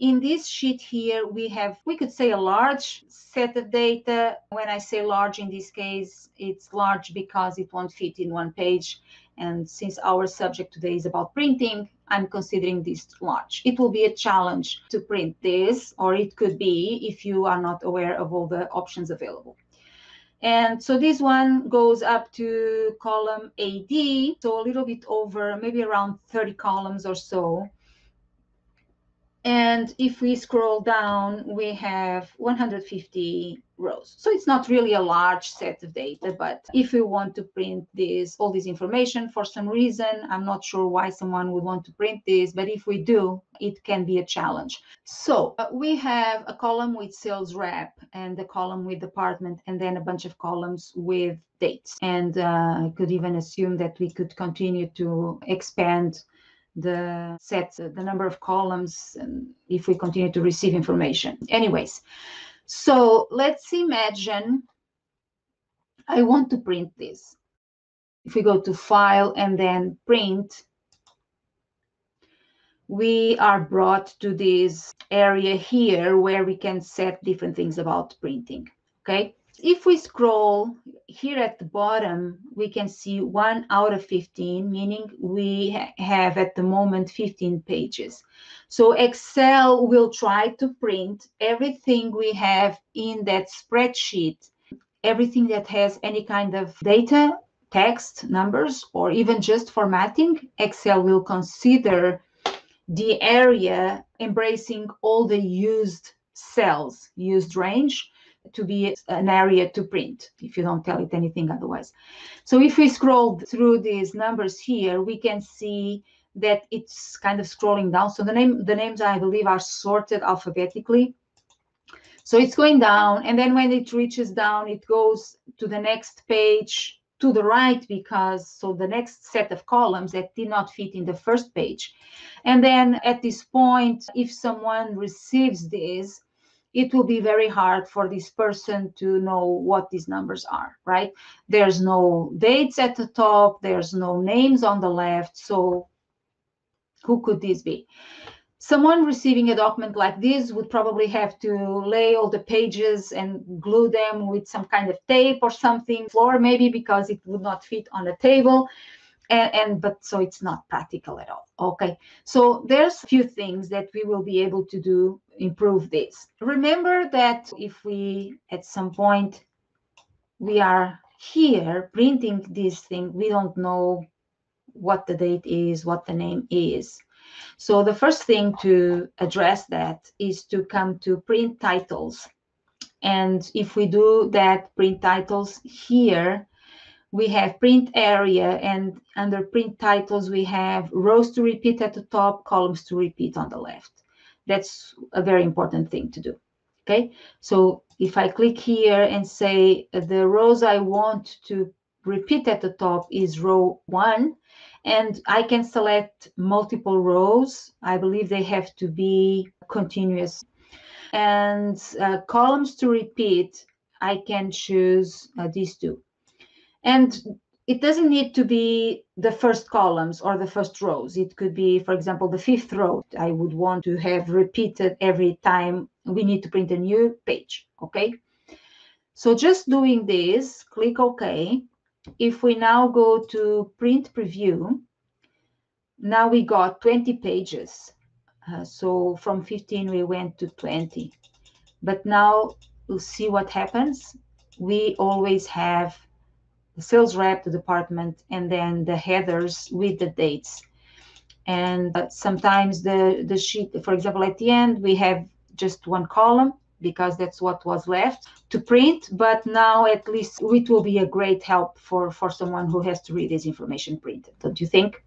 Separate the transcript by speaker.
Speaker 1: in this sheet here, we have, we could say a large set of data. When I say large in this case, it's large because it won't fit in one page. And since our subject today is about printing, I'm considering this large. It will be a challenge to print this, or it could be if you are not aware of all the options available. And so this one goes up to column AD, so a little bit over, maybe around 30 columns or so. And if we scroll down, we have 150 rows. So it's not really a large set of data, but if we want to print this, all this information for some reason, I'm not sure why someone would want to print this, but if we do, it can be a challenge. So uh, we have a column with sales rep and a column with department, and then a bunch of columns with dates. And uh, I could even assume that we could continue to expand the set, uh, the number of columns, and if we continue to receive information. Anyways, so let's imagine I want to print this. If we go to File and then Print, we are brought to this area here where we can set different things about printing. Okay, if we scroll here at the bottom, we can see one out of 15, meaning we ha have at the moment 15 pages. So Excel will try to print everything we have in that spreadsheet, everything that has any kind of data, text, numbers, or even just formatting. Excel will consider the area embracing all the used cells, used range, to be an area to print if you don't tell it anything otherwise. So if we scroll through these numbers here, we can see that it's kind of scrolling down. So the name, the names I believe are sorted alphabetically. So it's going down, and then when it reaches down, it goes to the next page to the right because so the next set of columns that did not fit in the first page. And then at this point, if someone receives this, it will be very hard for this person to know what these numbers are, right? There's no dates at the top, there's no names on the left. So who could this be? Someone receiving a document like this would probably have to lay all the pages and glue them with some kind of tape or something, or maybe because it would not fit on a table and, and but so it's not practical at all okay so there's a few things that we will be able to do improve this. Remember that if we at some point we are here printing this thing we don't know what the date is what the name is. So the first thing to address that is to come to print titles. And if we do that print titles here we have print area and under print titles we have rows to repeat at the top columns to repeat on the left. That's a very important thing to do okay? So if i click here and say the rows i want to repeat at the top is row one and i can select multiple rows i believe they have to be continuous. And uh, columns to repeat i can choose uh, these two and it doesn't need to be the first columns or the first rows. It could be, for example, the fifth row. I would want to have repeated every time we need to print a new page, okay? So just doing this, click OK. If we now go to print preview, now we got 20 pages. Uh, so from 15, we went to 20. But now we'll see what happens. We always have the sales rep, the department, and then the headers with the dates. And sometimes the, the sheet, for example, at the end, we have just one column because that's what was left to print. But now at least it will be a great help for, for someone who has to read this information printed, don't you think?